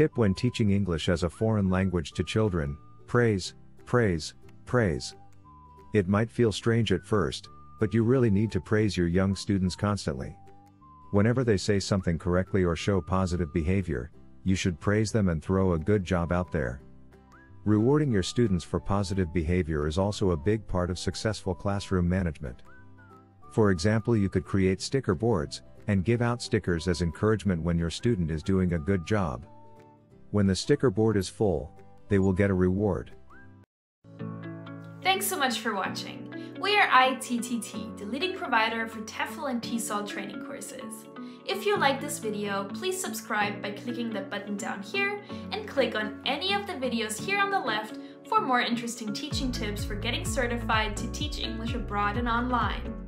Tip when teaching English as a foreign language to children praise, praise, praise. It might feel strange at first, but you really need to praise your young students constantly. Whenever they say something correctly or show positive behavior, you should praise them and throw a good job out there. Rewarding your students for positive behavior is also a big part of successful classroom management. For example, you could create sticker boards and give out stickers as encouragement when your student is doing a good job. When the sticker board is full, they will get a reward. Thanks so much for watching. We are ITTT, the leading provider for TEFL and TESOL training courses. If you like this video, please subscribe by clicking the button down here and click on any of the videos here on the left for more interesting teaching tips for getting certified to teach English abroad and online.